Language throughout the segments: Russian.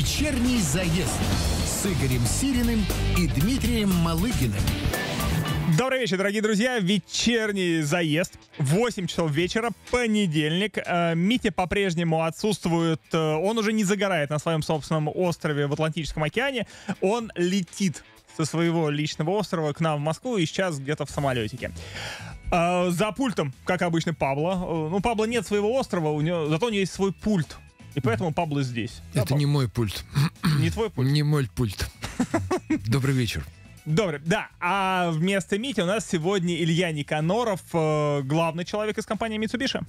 Вечерний заезд с Игорем Сириным и Дмитрием Малыгиным. Добрый вечер, дорогие друзья. Вечерний заезд. 8 часов вечера, понедельник. Э, Митя по-прежнему отсутствует. Э, Он уже не загорает на своем собственном острове в Атлантическом океане. Он летит со своего личного острова к нам в Москву и сейчас где-то в самолетике. Э, За пультом, как обычно, Пабло. Ну, Пабло нет своего острова, у него, зато у него есть свой пульт. И поэтому Пабло здесь. Да, Это не мой пульт. Не твой пульт. Не мой пульт. Добрый вечер. Добрый, да. А вместо Мити у нас сегодня Илья Никаноров, э, главный человек из компании Mitsubishi.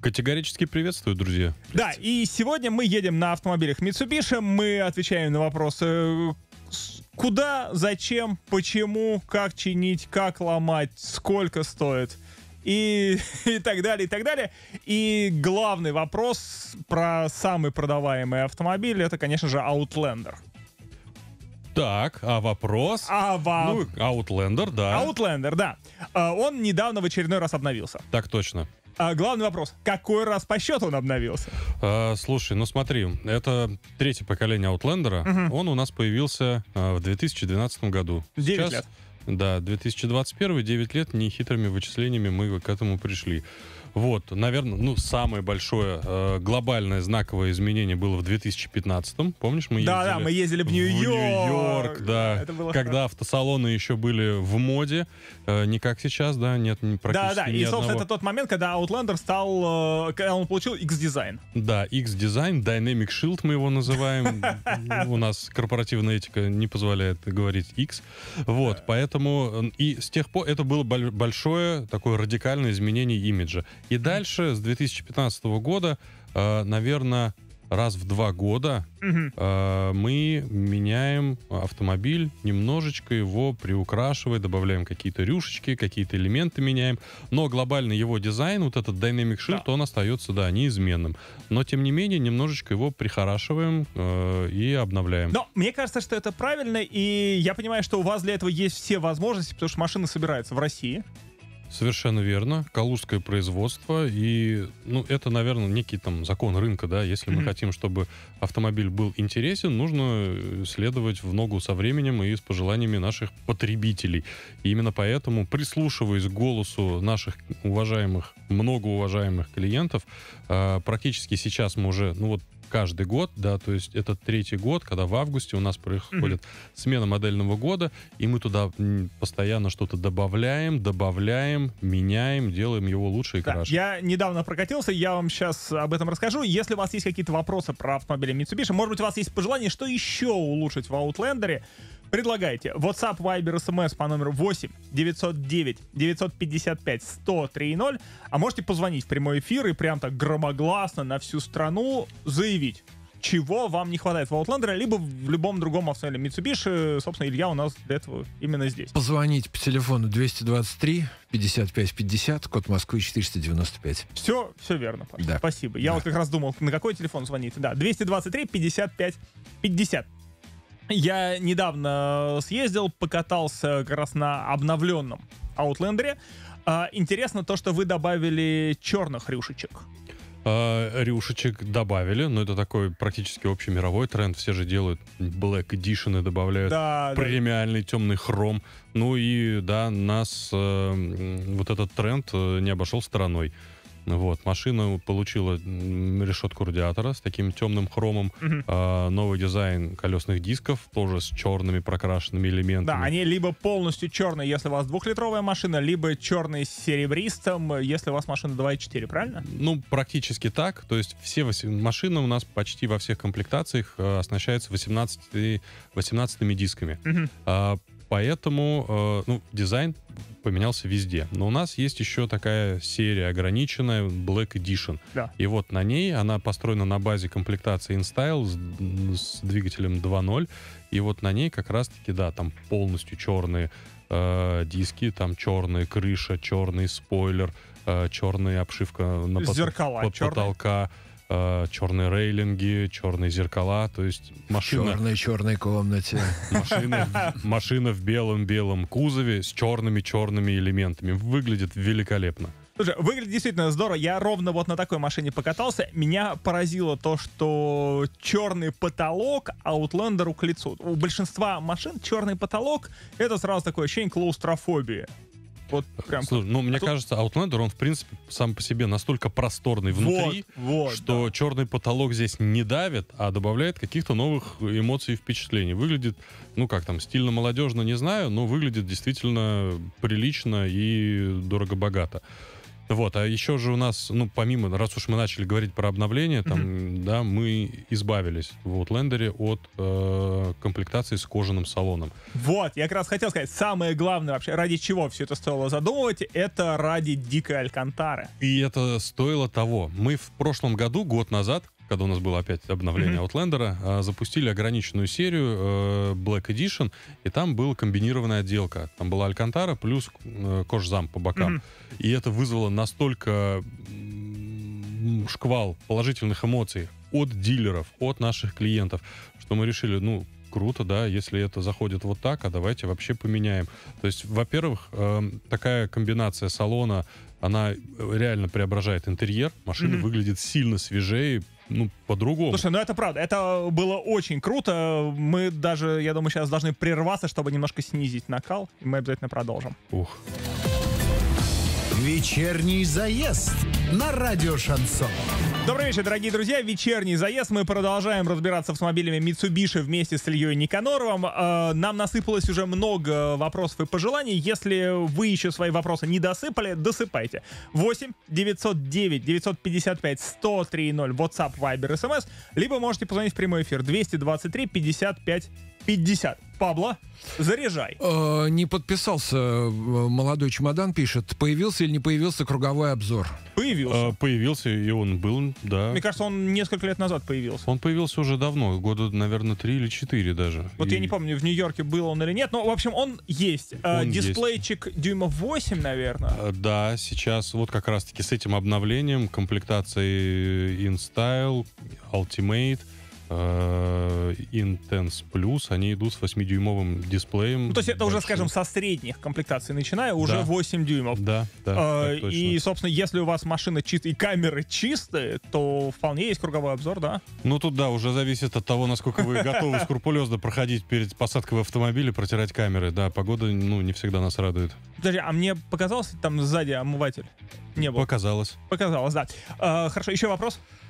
Категорически приветствую, друзья. Да, и сегодня мы едем на автомобилях Mitsubishi, мы отвечаем на вопросы э, куда, зачем, почему, как чинить, как ломать, сколько стоит. И, и так далее, и так далее. И главный вопрос про самый продаваемый автомобиль, это, конечно же, Outlander. Так, а вопрос? А вам... Ну, Outlander, да. Outlander, да. А, Он недавно в очередной раз обновился. Так точно. А главный вопрос, какой раз по счету он обновился? А, слушай, ну смотри, это третье поколение Outlander. Он у нас появился а, в 2012 году. Девять лет. Да, 2021, 9 лет, нехитрыми вычислениями мы к этому пришли. Вот, наверное, ну, самое большое э, глобальное знаковое изменение было в 2015 Помнишь, мы ездили? Да-да, мы ездили в Нью-Йорк. Нью-Йорк, да. Это было Когда автосалоны еще были в моде, э, не как сейчас, да, нет Да, практически да, ни и, собственно, одного. это тот момент, когда Outlander стал, э, когда он получил X-дизайн. Да, X-дизайн, Dynamic Shield мы его называем. У нас корпоративная этика не позволяет говорить X. Вот, поэтому э, и с тех пор это было боль- большое такое радикальное изменение имиджа. И дальше, с 2015 года, наверное, раз в два года э, мы меняем автомобиль, немножечко его приукрашивая, добавляем какие-то рюшечки, какие-то элементы меняем. Но глобально его дизайн, вот этот Dynamic Shield, Да. он остается, да, неизменным. Но, тем не менее, немножечко его прихорашиваем э, и обновляем. Но мне кажется, что это правильно, и я понимаю, что у вас для этого есть все возможности, потому что машина собирается в России. Совершенно верно. Калужское производство. И, ну, это, наверное, некий там закон рынка, да. Если мы Мгм. хотим, чтобы автомобиль был интересен, нужно э, следовать в ногу со временем и с пожеланиями наших потребителей. И именно поэтому, прислушиваясь к голосу наших уважаемых, многоуважаемых клиентов, э, практически сейчас мы уже, ну вот, каждый год, да, то есть это третий год, когда в августе у нас происходит смена модельного года, и мы туда постоянно что-то добавляем, добавляем, меняем, делаем его лучше и Да, краше. я недавно прокатился, я вам сейчас об этом расскажу. Если у вас есть какие-то вопросы про автомобили Mitsubishi, может быть, у вас есть пожелание, что еще улучшить в Outlander, предлагайте. WhatsApp, Viber, SMS по номеру 8 909 955 103.0, а можете позвонить в прямой эфир и прям так громогласно на всю страну заявить, чего вам не хватает в Outlander, либо в любом другом автомобиле Mitsubishi. Собственно, Илья у нас для этого именно здесь. Позвонить по телефону 223 55 50, код Москвы 495. Все, все верно, Паша. Да. Спасибо. Я Да. вот как раз думал, на какой телефон звонить. Да, 223 55 50. Я недавно съездил, покатался как раз на обновленном Outlander. А, интересно то, что вы добавили черных рюшечек. А, рюшечек добавили, но это такой практически общий мировой тренд. Все же делают Black Edition и добавляют Да, да. премиальный темный хром. Ну и да, нас э, вот этот тренд э, не обошел стороной. Вот, машина получила решетку радиатора с таким темным хромом, Мгм. а, новый дизайн колесных дисков, тоже с черными прокрашенными элементами. Да, они либо полностью черные, если у вас двухлитровая машина, либо черные с серебристым, если у вас машина 2.4, правильно? Ну, практически так. То есть все восе- машины у нас почти во всех комплектациях э, оснащаются 18, 18 дисками. Мгм. Поэтому э, ну, дизайн поменялся везде. Но у нас есть еще такая серия ограниченная Black Edition. Да. И вот на ней она построена на базе комплектации InStyle с, с двигателем 2.0. И вот на ней как раз-таки, да, там полностью черные э, диски, там черная крыша, черный спойлер, э, черная обшивка на пот- Зеркала под черные. потолка, э, черные рейлинги, черные зеркала. То есть машина, черной черной комнате. машина, машина в белом-белом кузове с черными-черными элементами. Выглядит великолепно. Слушай, выглядит действительно здорово. Я ровно вот на такой машине покатался. Меня поразило то, что черный потолок Outlanderу к лицу. У большинства машин черный потолок — это сразу такое ощущение клаустрофобии. Вот прям... Слушай, ну, мне А тут- кажется, Outlander, он, в принципе, сам по себе настолько просторный внутри, вот, вот, что да. черный потолок здесь не давит, а добавляет каких-то новых эмоций и впечатлений. Выглядит, ну как там, стильно-молодежно, не знаю, но выглядит действительно прилично и дорого-богато. Вот, а еще же у нас, ну, помимо, раз уж мы начали говорить про обновление, там, да, мы избавились в Outlander от э, комплектации с кожаным салоном. Вот, я как раз хотел сказать, самое главное вообще, ради чего все это стоило задумывать, это ради дикой Алькантары. И это стоило того. Мы в прошлом году, год назад, когда у нас было опять обновление Outlander, а, запустили ограниченную серию э, Black Edition, и там была комбинированная отделка. Там была Алькантара плюс э, кожзам по бокам. Мгм. И это вызвало настолько шквал положительных эмоций от дилеров, от наших клиентов, что мы решили, ну, круто, да, если это заходит вот так, а давайте вообще поменяем. То есть, во-первых, эм, такая комбинация салона, она реально преображает интерьер, машина Мгм. выглядит сильно свежее, ну, по-другому. Слушай, ну это правда, это было очень круто. Мы даже, я думаю, сейчас должны прерваться, чтобы немножко снизить накал, и мы обязательно продолжим. Ух. Вечерний заезд на радио Шансон. Добрый вечер, дорогие друзья. Вечерний заезд. Мы продолжаем разбираться с автомобилями Mitsubishi вместе с Ильей Никаноровым. Э, Нам насыпалось уже много вопросов и пожеланий. Если вы еще свои вопросы не досыпали, досыпайте. 8 909 955 1030 WhatsApp, Viber, SMS. Либо можете позвонить в прямой эфир 223 55 50. Пабло, заряжай. Э, Не подписался, э, молодой чемодан пишет, появился или не появился круговой обзор. Появился. Э, Появился, и он был, да. Мне кажется, он несколько лет назад появился. Он появился уже давно, года, наверное, три или четыре даже. Вот И- я не помню, в Нью-Йорке был он или нет, но, в общем, он есть. Э, Он есть. Дисплейчик дюймов 8, наверное. Э, Да, сейчас вот как раз-таки с этим обновлением, комплектацией InStyle, Ultimate, Intense Plus, они идут с 8-дюймовым дисплеем. Ну, то есть это уже, большим. скажем, со средних комплектаций начиная, уже Да. 8 дюймов. Да, да, Э, и, собственно, если у вас машина чистая и камеры чистые, то вполне есть круговой обзор, да? Ну, тут, да, уже зависит от того, насколько вы готовы скрупулезно проходить перед посадкой в автомобиль и протирать камеры. Да, погода, ну, не всегда нас радует. Подожди, а мне показалось, там сзади омыватель? Не было. Показалось. Показалось, да. Э, хорошо, еще вопрос? Э,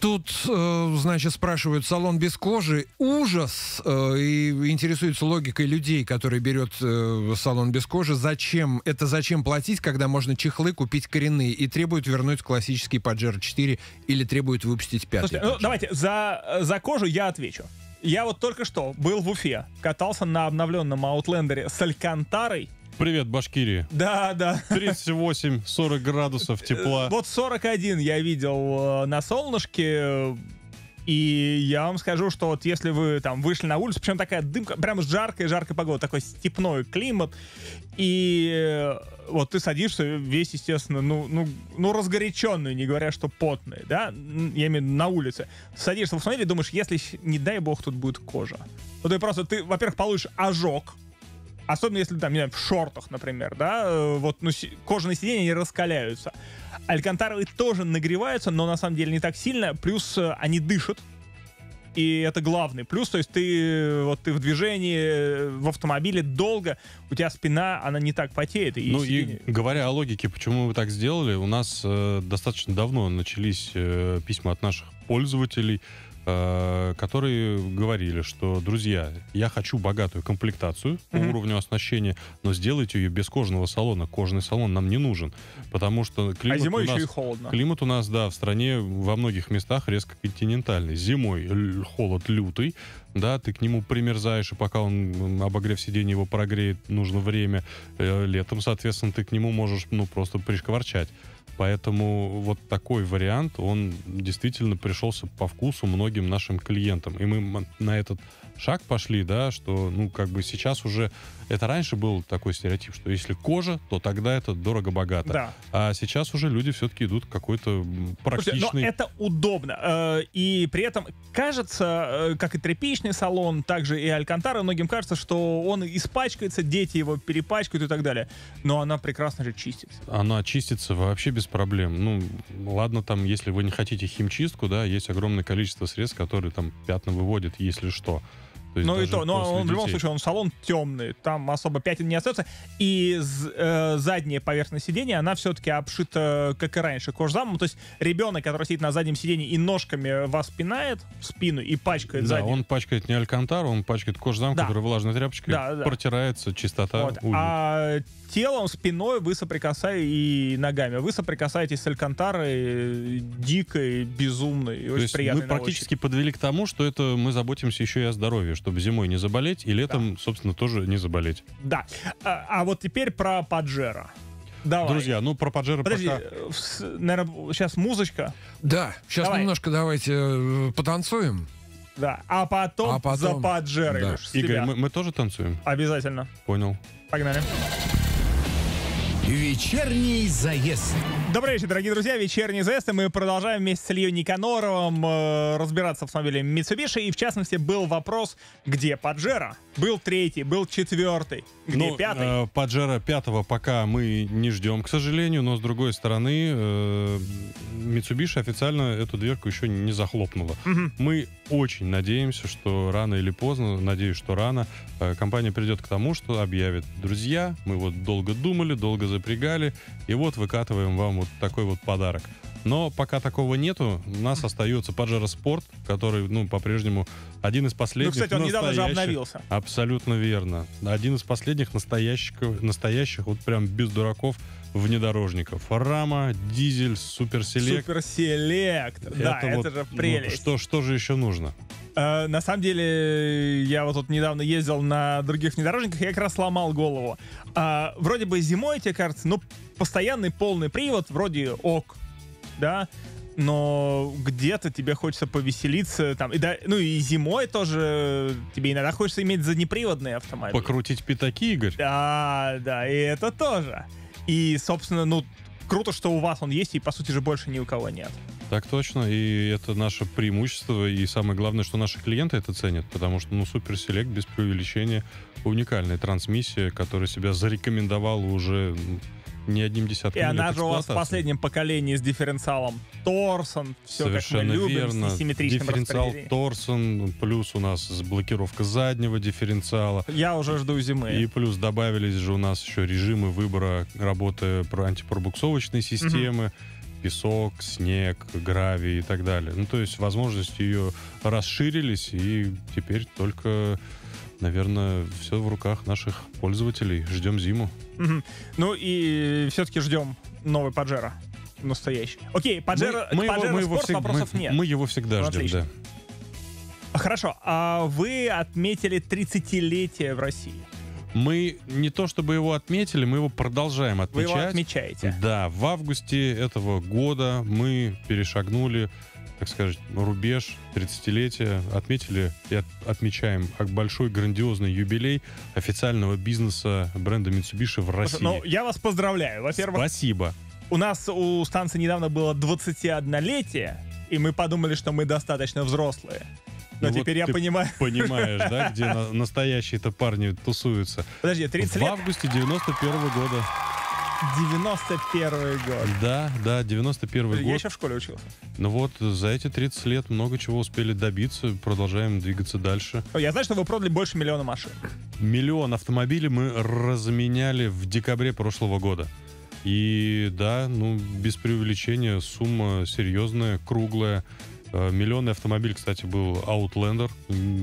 Тут, э, значит, спрашивают, салон без кожи, ужас, э, и интересуется логикой людей, которые берет э, салон без кожи, зачем, это зачем платить, когда можно чехлы купить коренные, и требуют вернуть классический Pajero 4 или требуют выпустить пятый. Слушайте, ну, давайте, за, за кожу я отвечу. Я вот только что был в Уфе, катался на обновленном Аутлендере с Алькантарой. Привет, Башкирия. Да, да. 38-40 градусов тепла. Вот 41 я видел э, на солнышке. э, И я вам скажу, что вот если вы там вышли на улицу, причем такая дымка, прям жаркая, жаркая погода, такой степной климат, и э, вот ты садишься весь, естественно, ну, ну, ну разгоряченный, не говоря, что потный, да, я имею в виду на улице. Садишься в автомобиль и думаешь, если, не дай бог, тут будет кожа. Ну ты просто, ты, во-первых, получишь ожог, Особенно если там, не знаю, в шортах, например, да, э, вот ну, кожаные сиденья не раскаляются. Алькантаровые тоже нагреваются, но на самом деле не так сильно. Плюс э, они дышат. И это главный плюс, то есть ты э, вот ты в движении в автомобиле долго, у тебя спина она не так потеет и Ну сиденье- и говоря о логике, почему вы так сделали, у нас э, достаточно давно начались э, письма от наших пользователей, которые говорили, что, друзья, я хочу богатую комплектацию по Мгм. уровню оснащения, но сделайте ее без кожаного салона. Кожаный салон нам не нужен, потому что а климат зимой у еще нас... и холодно. Климат у нас, да, в стране во многих местах резко континентальный. Зимой л- холод лютый, да, ты к нему примерзаешь, и пока он, обогрев сиденья его прогреет, нужно время. Э, Летом, соответственно, ты к нему можешь, ну, просто пришкварчать. Поэтому вот такой вариант, он действительно пришелся по вкусу многим нашим клиентам. И мы на этот шаг пошли, да, что, ну, как бы сейчас уже... Это раньше был такой стереотип, что если кожа, то тогда это дорого-богато. Да. А сейчас уже люди все-таки идут к какой-то м, Слушайте, но это удобно. э, И при этом кажется, э, как и тряпичный салон, также и Алькантара, многим кажется, что он испачкается, дети его перепачкают и так далее. Но она прекрасно же чистится. Она чистится вообще без проблем. Ну, ладно, там, если вы не хотите химчистку, да, есть огромное количество средств, которые там пятна выводят, если что. То Ну и то, но он в любом случае он салон темный, там особо пятен не остается. И э, задняя поверхность сиденья, она все-таки обшита, как и раньше, кожзамом. То есть ребенок, который сидит на заднем сиденье и ножками вас пинает в спину и пачкает Да, заднюю. он пачкает не алькантару, он пачкает кожзам, Да. который влажной тряпочкой Да, да. протирается, чистота, Вот. уют. А телом, спиной вы соприкасаетесь и ногами. Вы соприкасаетесь с Алькантарой дикой, безумной и То очень приятной мы практически подвели к тому, что это мы заботимся еще и о здоровье, чтобы зимой не заболеть и летом, собственно, тоже не заболеть. Да. А, а вот теперь про Паджеро. Давай. Друзья, ну про Паджеро Подожди, пока... наверное, сейчас музычка, Да, сейчас Давай. немножко давайте э, потанцуем. да, а потом, А потом- за Паджеро. да. Игорь, мы, мы тоже танцуем? Обязательно. Понял. Погнали. Вечерний заезд. Добрый вечер, дорогие друзья. Вечерний заезд. И мы продолжаем вместе с Ильей Никаноровым э, разбираться в автомобиле Mitsubishi. И в частности был вопрос, где Паджеро? Был третий, был четвертый. Где Ну, пятый? э, Паджеро пятого пока мы не ждем, к сожалению, но с другой стороны, э, Mitsubishi официально эту дверку еще не захлопнула. Мгм. Мы очень надеемся, что рано или поздно, надеюсь, что рано, э, компания придет к тому, что объявит, друзья, мы вот долго думали, долго запрягали, и вот выкатываем вам вот такой вот подарок. Но пока такого нету, у нас остается Pajero Sport, который, ну, по-прежнему один из Ну, последних кстати, он недавно же обновился. Абсолютно верно. Один из последних настоящих, настоящих вот прям без дураков внедорожников. Рама, дизель, суперселект. Суперселект. Да, это, вот, же ну, прелесть. что, что же еще нужно? Э, на самом деле, я вот тут недавно ездил на других внедорожниках, я как раз сломал голову. А, вроде бы зимой, тебе кажется, ну, постоянный полный привод, вроде ок, да, но где-то тебе хочется повеселиться, там, и да, ну и зимой тоже тебе иногда хочется иметь заднеприводный автомобиль. Покрутить пятаки, Игорь? Да, да, и это тоже. И, собственно, ну, круто, что у вас он есть, и, по сути же, больше ни у кого нет. Так точно, и это наше преимущество, и самое главное, что наши клиенты это ценят, потому что, ну, суперселект без преувеличения, уникальная трансмиссия, которая себя зарекомендовала уже не одним десятком И она же у вас в последнем поколении с дифференциалом Торсон, все как мы Совершенно любим, верно. с несимметричным Дифференциал. Торсон, плюс у нас блокировка заднего дифференциала. Я уже жду зимы. И плюс добавились же у нас еще режимы выбора работы про антипробуксовочной системы, песок, снег, гравий и так далее. Ну, то есть возможности ее расширились, и теперь только, наверное, все в руках наших пользователей. Ждем зиму. Мгм. Ну и все-таки ждем новый Паджеро. Настоящий. Окей, Паджеро, мы, мы его, мы, его всег- вопросов мы- нет. мы его всегда Ну, ждем, отлично. да. Хорошо, а вы отметили 30-летие в России. Мы не то чтобы его отметили, мы его продолжаем Вы отмечать. его отмечаете. Да, в августе этого года мы перешагнули, так сказать, рубеж 30-летия, отметили и от- отмечаем как большой грандиозный юбилей официального бизнеса бренда Mitsubishi в России. Ну, я вас поздравляю. Во-первых, Спасибо. у нас у станции недавно было 21-летие, и мы подумали, что мы достаточно взрослые. Но Ну вот теперь я ты понимаю... Понимаешь, да, где на- настоящие-то парни тусуются. Подожди, 30 в лет? августе 91 года. 91 год. Да, да, 91 Я год. еще в школе учился. Ну вот, за эти 30 лет много чего успели добиться, продолжаем двигаться дальше. Я знаю, что вы продали больше миллиона машин. Миллион автомобилей мы разменяли в декабре прошлого года. И да, ну, без преувеличения, сумма серьезная, круглая. Э, Миллионный автомобиль, кстати, был Outlander.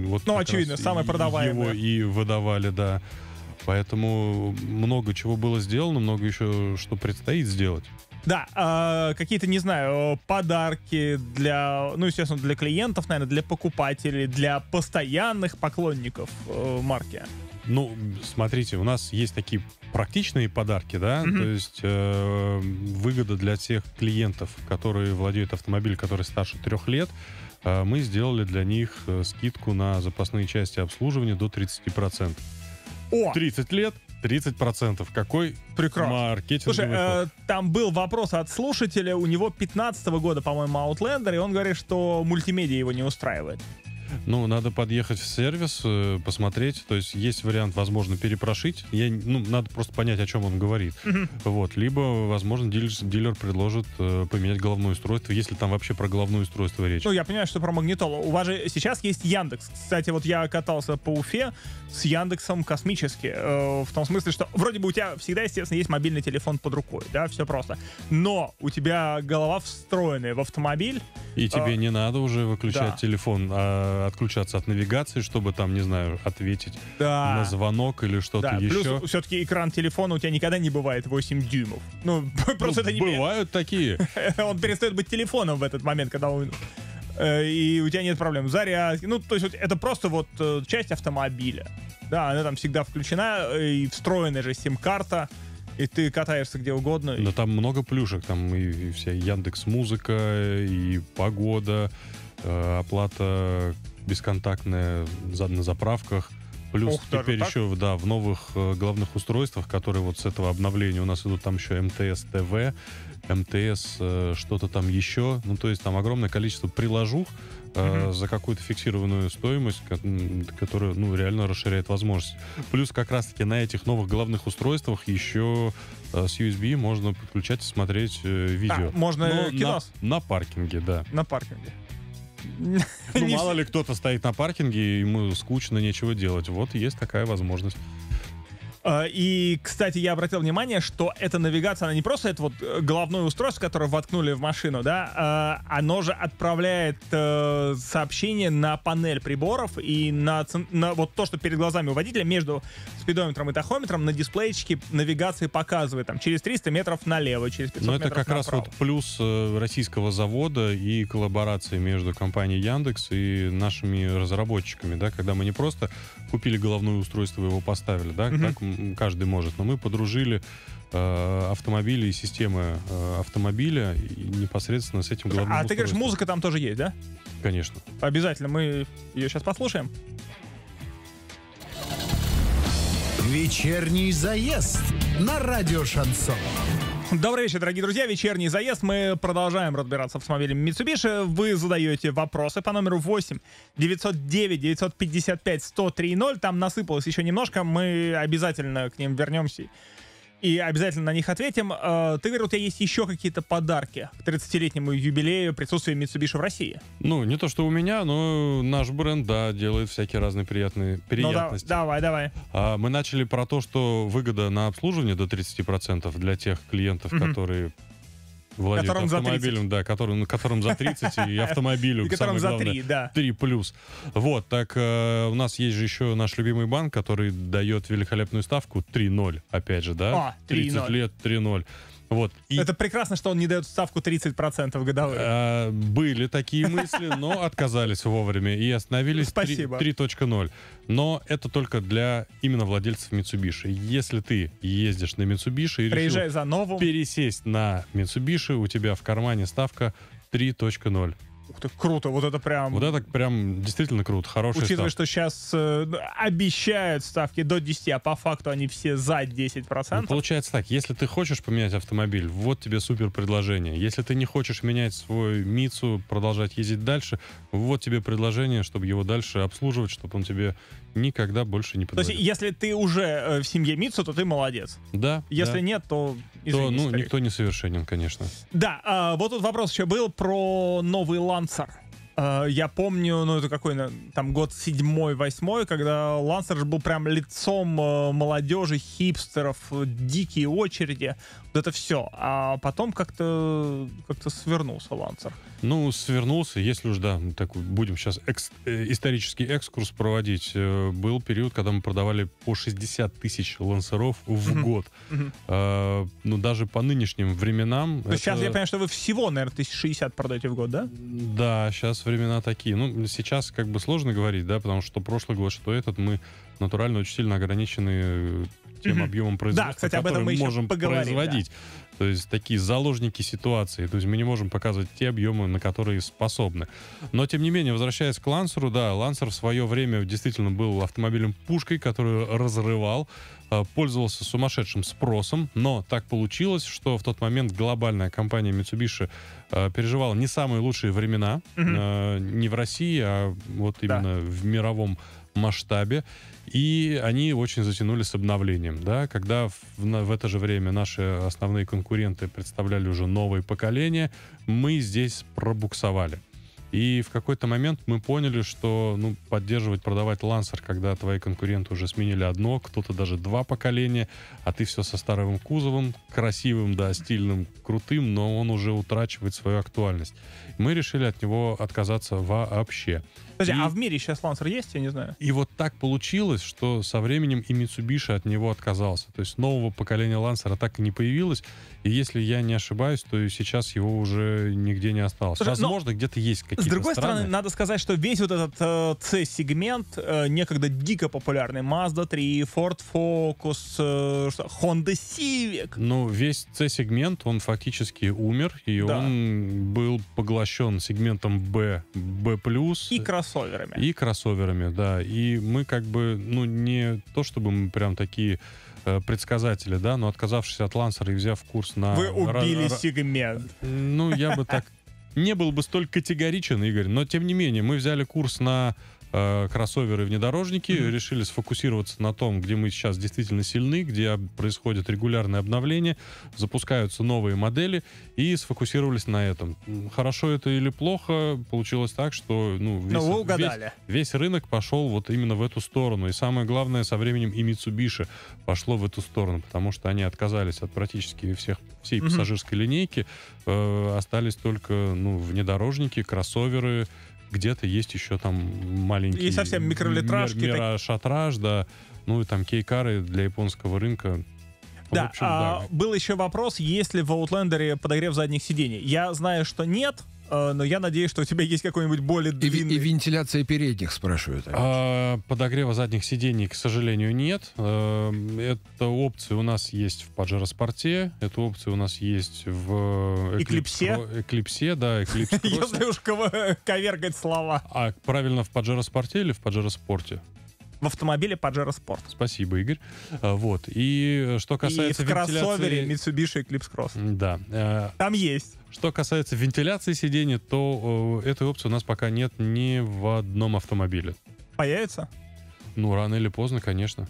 Вот Ну, очевидно, самый продаваемый. Его и выдавали, да. Поэтому много чего было сделано, много еще что предстоит сделать. Да, а, какие-то, не знаю, подарки для, ну, естественно, для клиентов, наверное, для покупателей, для постоянных поклонников э, марки. Ну, смотрите, у нас есть такие практичные подарки, да, Мгм. то есть э, выгода для тех клиентов, которые владеют автомобилем, который старше трех лет. э, мы сделали для них э, скидку на запасные части обслуживания до 30%. О, 30 лет, 30%. Какой прекрасно. маркетинговый Слушай, э, там был вопрос от слушателя, у него 15 года, по-моему, Outlander, и он говорит, что мультимедиа его не устраивает. Ну, надо подъехать в сервис, э, посмотреть. То есть есть вариант, возможно, перепрошить. Я, ну, надо просто понять, о чем он говорит. Вот. Либо, возможно, дилер, дилер предложит э, поменять головное устройство, если там вообще про головное устройство речь. Ну, я понимаю, что про магнитолу. У вас же сейчас есть Яндекс. Кстати, вот я катался по Уфе с Яндексом космически. э, в том смысле, что вроде бы у тебя всегда, естественно, есть мобильный телефон под рукой, да, все просто. Но у тебя голова встроенная в автомобиль. И тебе а, не надо уже выключать да. телефон, а отключаться от навигации, чтобы там, не знаю, ответить Да. на звонок или что-то Да, еще. плюс все-таки экран телефона у тебя никогда не бывает 8 дюймов. Ну, просто Ну, это не... бывают такие. Он перестает быть телефоном в этот момент, когда он... э, И у тебя нет проблем. Зарядки. Ну, то есть вот это просто вот э, часть автомобиля. Да, она там всегда включена, э, и встроенная же сим-карта, и ты катаешься где угодно. и- Но там много плюшек, там и, и вся Яндекс Музыка, и погода, оплата бесконтактная на заправках. Плюс Ух, теперь так? еще, да, в новых э, главных устройствах, которые вот с этого обновления у нас идут там еще МТС ТВ, МТС э, что-то там еще. Ну, то есть там огромное количество приложух э, Мгм. за какую-то фиксированную стоимость, которая, ну, реально расширяет возможности. Плюс как раз-таки на этих новых главных устройствах еще э, с USB можно подключать и смотреть э, видео. А, можно Но кино на, на паркинге, да. на паркинге. Ну, мало ли кто-то стоит на паркинге, и ему скучно, нечего делать. Вот есть такая возможность. А, И, кстати, я обратил внимание, что эта навигация, она не просто это вот э, головное устройство, которое воткнули в машину, да, а, оно же отправляет э, сообщение на панель приборов и на, на вот то, что перед глазами у водителя между спидометром и тахометром на дисплейчике навигации показывает там через 300 метров налево, через 500 Но это метров как раз направо. вот плюс э, российского завода и коллаборации между компанией Яндекс и нашими разработчиками, да, когда мы не просто купили головное устройство и его поставили, да, Мгм. так каждый может, но мы подружили э, автомобили и системы э, автомобиля и непосредственно с этим головным А ты говоришь, устройством. музыка там тоже есть, да? Конечно. Обязательно, мы ее сейчас послушаем. Вечерний заезд на радио Шансон. Добрый вечер, дорогие друзья. Вечерний заезд. Мы продолжаем разбираться в автомобиле Mitsubishi. Вы задаете вопросы по номеру 8 909 955 1030. Там насыпалось еще немножко. Мы обязательно к ним вернемся и обязательно на них ответим. Э, Ты говорил, у тебя есть еще какие-то подарки к 30-летнему юбилею присутствия Mitsubishi в России. Ну, не то, что у меня, но наш бренд, да, делает всякие разные приятные Ну, да- приятности. давай, давай. А, Мы начали про то, что выгода на обслуживание до 30% для тех клиентов, Мгм. которые владеют Которым за 30. автомобилем, да, которым, которым за 30 и автомобилю, И которым за главное, 3, да. 3 плюс. Вот, так э, у нас есть же еще наш любимый банк, который дает великолепную ставку 3-0, опять же, да? А, 30 3:0. лет 3-0. Вот. И Это прекрасно, что он не дает ставку 30% годовых. э, были такие мысли, но отказались вовремя и остановились три- Спасибо. 3.0. Но это только для именно владельцев Mitsubishi. Если ты ездишь на Mitsubishi и решил за новым. пересесть на Mitsubishi, у тебя в кармане ставка 3.0. Ух ты, круто, вот это прям... Вот это прям действительно круто, хорошая Учитывая, ставка. что сейчас обещают ставки до 10, а по факту они все за 10%. Ну, получается так, если ты хочешь поменять автомобиль, вот тебе супер предложение. Если ты не хочешь менять свой Мицу, продолжать ездить дальше, вот тебе предложение, чтобы его дальше обслуживать, чтобы он тебе никогда больше не То есть, подводил. если ты уже э, в семье Митсу, то ты молодец. Да, Если да. нет, то то извини, ну, старик. никто не совершенен, конечно. Да, а, вот тут вопрос еще был про новый Лансер. А, Я помню, ну это какой, там год седьмой, восьмой, когда Лансер же был прям лицом э, молодежи, хипстеров, э, дикие очереди, это все. А потом как-то как-то свернулся Лансер. Ну, свернулся, если уж, да, так будем сейчас экс- э, исторический экскурс проводить. Э, Был период, когда мы продавали по 60 тысяч лансеров в год. Мгм. Э, Ну, даже по нынешним временам... То сейчас я понимаю, что вы всего, наверное, 1060 продаете в год, да? Да, сейчас времена такие. Ну, сейчас как бы сложно говорить, да, потому что прошлый год, что этот, мы натурально очень сильно ограничены э, тем объемом производства, Да, кстати, об этом мы можем производить. То есть такие заложники ситуации. То есть мы не можем показывать те объемы, на которые способны. Но, тем не менее, возвращаясь к Лансеру, да, Лансер в свое время действительно был автомобилем-пушкой, который разрывал, э, пользовался сумасшедшим спросом, но так получилось, что в тот момент глобальная компания Mitsubishi э, переживала не самые лучшие времена, э, не в России, а вот Да. именно в мировом масштабе. И они очень затянули с обновлением, да, когда в, в это же время наши основные конкуренты представляли уже новые поколения, мы здесь пробуксовали. И в какой-то момент мы поняли, что ну, поддерживать, продавать лансер, когда твои конкуренты уже сменили одно, кто-то даже два поколения, а ты все со старым кузовом, красивым, да, стильным, крутым, но он уже утрачивает свою актуальность. Мы решили от него отказаться вообще. Подожди, И- а в мире сейчас лансер есть? Я не знаю. И вот так получилось, что со временем и Mitsubishi от него отказался. То есть нового поколения Лансера так и не появилось. И если я не ошибаюсь, то и сейчас его уже нигде не осталось. Слушай, но Возможно, где-то есть какие-то С другой страны. стороны, надо сказать, что весь вот этот э, C-сегмент, э, некогда дико популярный, Mazda 3, Ford Focus, э, что, Honda Civic, Но весь C-сегмент, он фактически умер, и Да. он был поглощен сегментом B, B+, и кроссоверами. и кроссоверами, да. И мы как бы, ну, не то чтобы мы прям такие э, предсказатели, да, но отказавшись от Лансера и взяв курс на... Вы убили ра- сегмент. Ну, я бы так не был бы столь категоричен, Игорь, но тем не менее, мы взяли курс на э, кроссоверы и внедорожники, Мгм. решили сфокусироваться на том, где мы сейчас действительно сильны, где происходит регулярное обновление, запускаются новые модели, и сфокусировались на этом. Хорошо это или плохо, получилось так, что ну, весь, Ну, весь- весь рынок пошел вот именно в эту сторону. И самое главное, со временем и Mitsubishi пошло в эту сторону, потому что они отказались от практически всех, всей Мгм. пассажирской линейки. Э, остались только ну, внедорожники, кроссоверы, где-то есть еще там маленькие... И совсем микролитражки, Мир, Мира-шатраж, да. Ну и там кейкары для японского рынка. Да, общем, а, да. был еще вопрос, есть ли в Outlander подогрев задних сидений. Я знаю, что нет, но я надеюсь, что у тебя есть какой-нибудь более И, длинный... и вентиляция передних, спрашивают. А, подогрева задних сидений, к сожалению, нет. Э, Эта опция у нас есть в Pajero Sport, эта опция у нас есть в Эклипсе? Eclipse, да, Cross. Если уж кого- коверкать слова. А правильно в Pajero Sport или в Pajero Sport? В автомобиле Pajero Sport. Спасибо, Игорь. А, Вот. И что И касается в кроссовере вентиляции... Mitsubishi Eclipse Cross. Да. Э, Там есть. Что касается вентиляции сидений, то э, этой опции у нас пока нет ни в одном автомобиле. Появится? Ну, рано или поздно, конечно.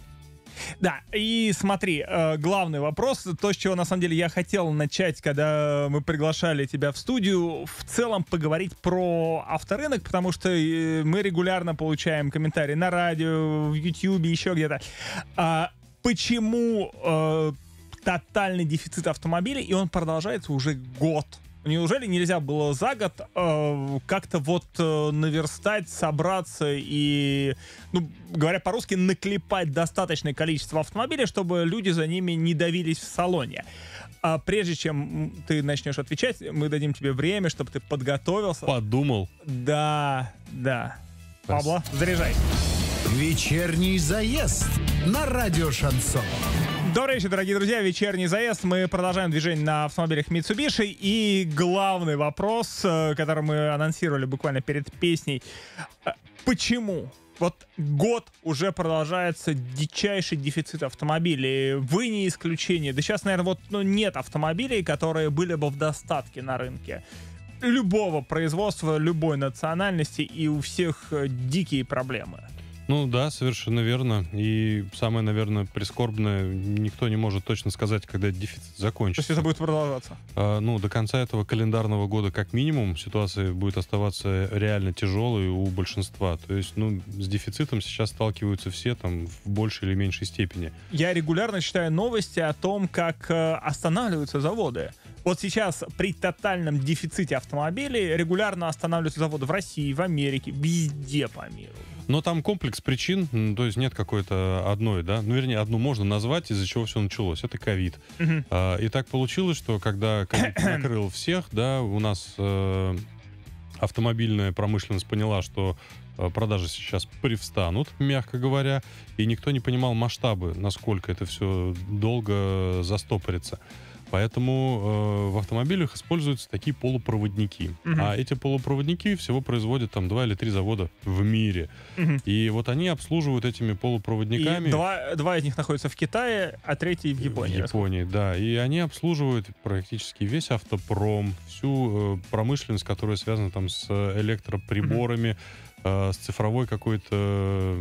Да, и смотри, э, главный вопрос, то, с чего на самом деле я хотел начать, когда мы приглашали тебя в студию, в целом поговорить про авторынок, потому что э, мы регулярно получаем комментарии на радио, в Ютьюбе, еще где-то. А почему э, тотальный дефицит автомобилей, и он продолжается уже год? Неужели нельзя было за год э, как-то вот э, наверстать, собраться и, ну, говоря по-русски, наклепать достаточное количество автомобилей, чтобы люди за ними не давились в салоне? А прежде чем ты начнешь отвечать, мы дадим тебе время, чтобы ты подготовился. Подумал. Да, да. Спасибо. Пабло, заряжай. Вечерний заезд на радио Шансон. Добрый вечер, дорогие друзья. Вечерний заезд. Мы продолжаем движение на автомобилях Mitsubishi. И главный вопрос, э, который мы анонсировали буквально перед песней. Э, Почему? Вот год уже продолжается дичайший дефицит автомобилей. Вы не исключение. Да сейчас, наверное, вот ну, нет автомобилей, которые были бы в достатке на рынке. Любого производства, любой национальности, и у всех э, дикие проблемы. Ну да, совершенно верно. И самое, наверное, прискорбное, никто не может точно сказать, когда дефицит закончится. это будет продолжаться. А, ну, до конца этого календарного года как минимум ситуация будет оставаться реально тяжелой у большинства. То есть, ну, с дефицитом сейчас сталкиваются все там в большей или меньшей степени. Я регулярно читаю новости о том, как э, останавливаются заводы. Вот сейчас при тотальном дефиците автомобилей регулярно останавливаются заводы в России, в Америке, везде по миру. Но там комплекс причин, то есть нет какой-то одной, да, ну, вернее, одну можно назвать, из-за чего все началось. Это ковид. А, И так получилось, что когда ковид накрыл всех, да, у нас э, автомобильная промышленность поняла, что э, продажи сейчас привстанут, мягко говоря, и никто не понимал масштабы, насколько это все долго застопорится. Поэтому э, в автомобилях используются такие полупроводники. Мгм. А эти полупроводники всего производят там два или три завода в мире. Мгм. И вот они обслуживают этими И полупроводниками. два, два из них находятся в Китае, а третий в Японии. В Японии, да. И они обслуживают практически весь автопром, всю э, промышленность, которая связана там с электроприборами, э, с цифровой какой-то,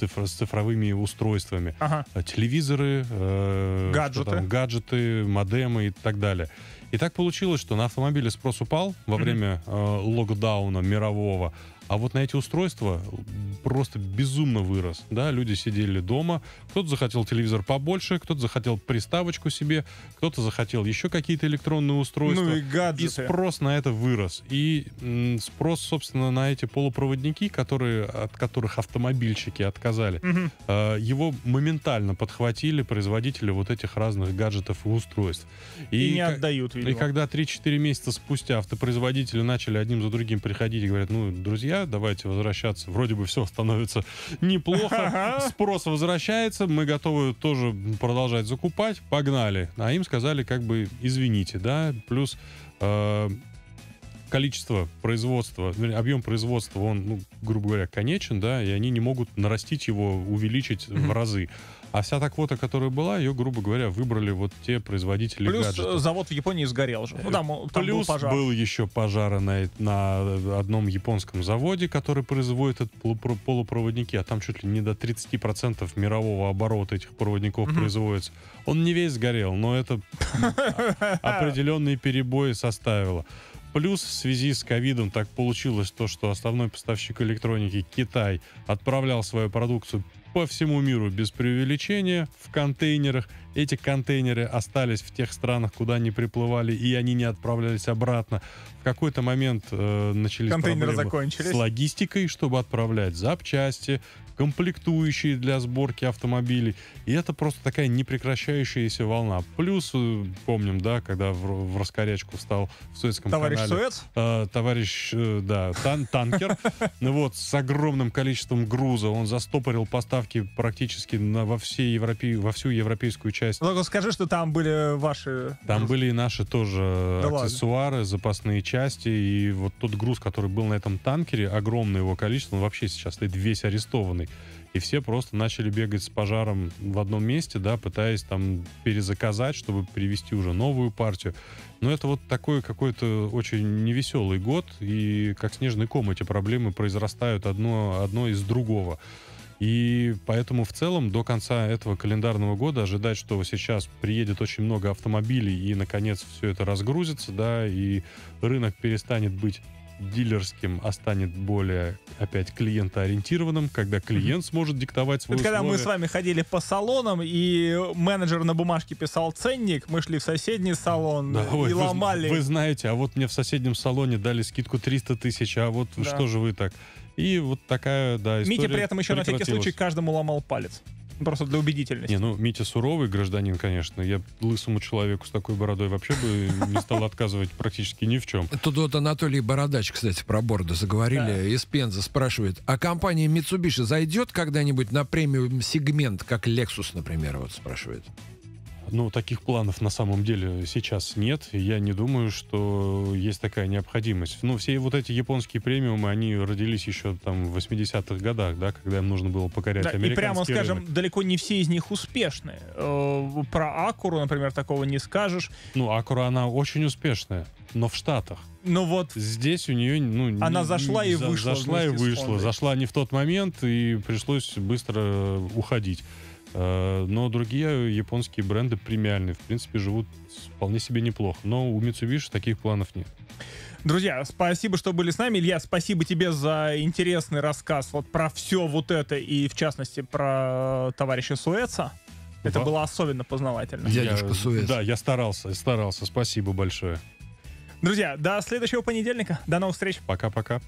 цифр- с цифровыми устройствами. Ага. А Телевизоры, э, Гаджеты. там, гаджеты, модемы и так далее. И так получилось, что на автомобили спрос упал во время э, локдауна мирового, а вот на эти устройства просто безумно вырос. Да, люди сидели дома, кто-то захотел телевизор побольше, кто-то захотел приставочку себе, кто-то захотел еще какие-то электронные устройства. Ну и И гаджеты. спрос на это вырос. И спрос, собственно, на эти полупроводники, которые, от которых автомобильщики отказали, Мгм. э, его моментально подхватили производители вот этих разных гаджетов и устройств. И, не ка- отдают, и видимо. когда 3-4 месяца спустя автопроизводители начали одним за другим приходить и говорят, ну, друзья, давайте возвращаться, вроде бы все становится неплохо, спрос возвращается, мы готовы тоже продолжать закупать, погнали. А им сказали, как бы, извините, да, плюс э, количество производства, объем производства, он, ну, грубо говоря, конечен, да, и они не могут нарастить его, увеличить в разы. А вся та квота, которая была, ее, грубо говоря, выбрали вот те производители Плюс гаджетов. э, завод в Японии сгорел же. Ну, там, там был Плюс пожар. был еще пожар на, на одном японском заводе, который производит этот полупроводники, а там чуть ли не до 30% мирового оборота этих проводников Мгм. производится. Он не весь сгорел, но это определенные перебои составило. Плюс в связи с ковидом так получилось то, что основной поставщик электроники Китай отправлял свою продукцию по всему миру без преувеличения в контейнерах. Эти контейнеры остались в тех странах, куда они приплывали, и они не отправлялись обратно. В какой-то момент э, начались Контейнеры проблемы закончились. с логистикой, чтобы отправлять запчасти, комплектующие для сборки автомобилей. И это просто такая непрекращающаяся волна. Плюс, э, помним, да, когда в, в раскорячку встал в Суэцком Товарищ канале Суэц? э, товарищ, э, да, тан- танкер, ну вот, с огромным количеством груза. Он застопорил поставки практически на, во, всей Европе, во всю европейскую часть. Только скажи, что там были ваши... Там были и наши тоже Да ладно. аксессуары, запасные части. И вот тот груз, который был на этом танкере, огромное его количество, он вообще сейчас стоит весь арестованный. И все просто начали бегать с пожаром в одном месте, да, пытаясь там перезаказать, чтобы привезти уже новую партию. Но это вот такой какой-то очень невеселый год, и как снежный ком эти проблемы произрастают одно, одно из другого. И поэтому в целом до конца этого календарного года ожидать, что сейчас приедет очень много автомобилей и наконец все это разгрузится, да, и рынок перестанет быть дилерским, а станет более, опять, клиентоориентированным, когда клиент сможет диктовать свои Это когда мы условия. с вами ходили по салонам, и менеджер на бумажке писал ценник, мы шли в соседний салон Да, и ой, вы, ломали. вы знаете, а вот мне в соседнем салоне дали скидку 300 тысяч, а вот Да. что же вы так? И вот такая, да, история Митя при этом еще на всякий случай каждому ломал палец. Просто для убедительности. Не, ну, Митя суровый гражданин, конечно. Я лысому человеку с такой бородой вообще бы не стал отказывать практически ни в чем. Тут вот Анатолий Бородач, кстати, про борду заговорили. Из Пензы спрашивает, а компания Mitsubishi зайдет когда-нибудь на премиум сегмент, как Lexus, например, вот спрашивает. Ну, таких планов на самом деле сейчас нет. и Я не думаю, что есть такая необходимость. Ну, все вот эти японские премиумы, они родились еще там в 80-х годах, да, когда им нужно было покорять Да, и американский прямо скажем, рынок. далеко не все из них успешны. Э, Про Акуру, например, такого не скажешь. Ну, Акура, она очень успешная, но в Штатах. Но вот Здесь у нее, ну... Она не- зашла и за- вышла Зашла и вышла. Зашла не в тот момент, и пришлось быстро уходить. Э, Но другие японские бренды премиальные, в принципе, живут вполне себе неплохо. Но у Mitsubishi таких планов нет. Друзья, спасибо, что были с нами. Илья, спасибо тебе за интересный рассказ вот про все вот это и, в частности, про товарища Суэца. Это Ва- было особенно познавательно. Дядюшка Я- Суэц. Да, я старался, старался. Спасибо большое. Друзья, до следующего понедельника. До новых встреч. Пока-пока.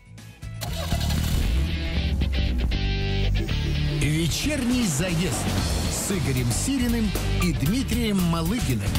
Вечерний заезд с Игорем Сириным и Дмитрием Малыгиным.